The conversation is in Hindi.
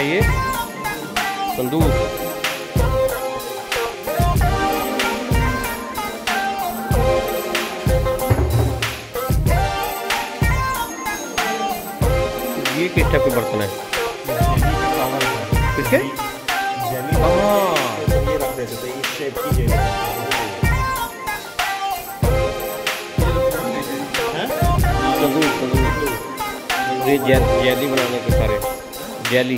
ये तंदूर ये किस टाइप के बर्तन है? किसके? हाँ। जैली बनाने के सारे। जैली